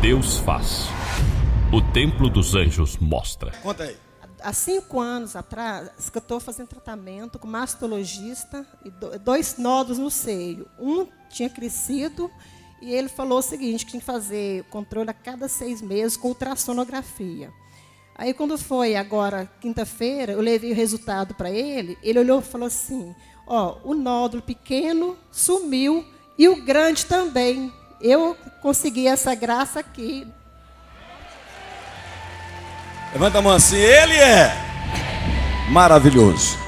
Deus faz. O Templo dos Anjos mostra. Conta aí. Há cinco anos atrás, que eu estou fazendo tratamento com mastologista e dois nódulos no seio. Um tinha crescido e ele falou o seguinte, que tinha que fazer controle a cada seis meses com ultrassonografia. Aí, quando foi agora, quinta-feira, eu levei o resultado para ele, ele olhou e falou assim, ó, o nódulo pequeno sumiu e o grande também. Eu consegui essa graça aqui. Levanta a mão assim, ele é maravilhoso.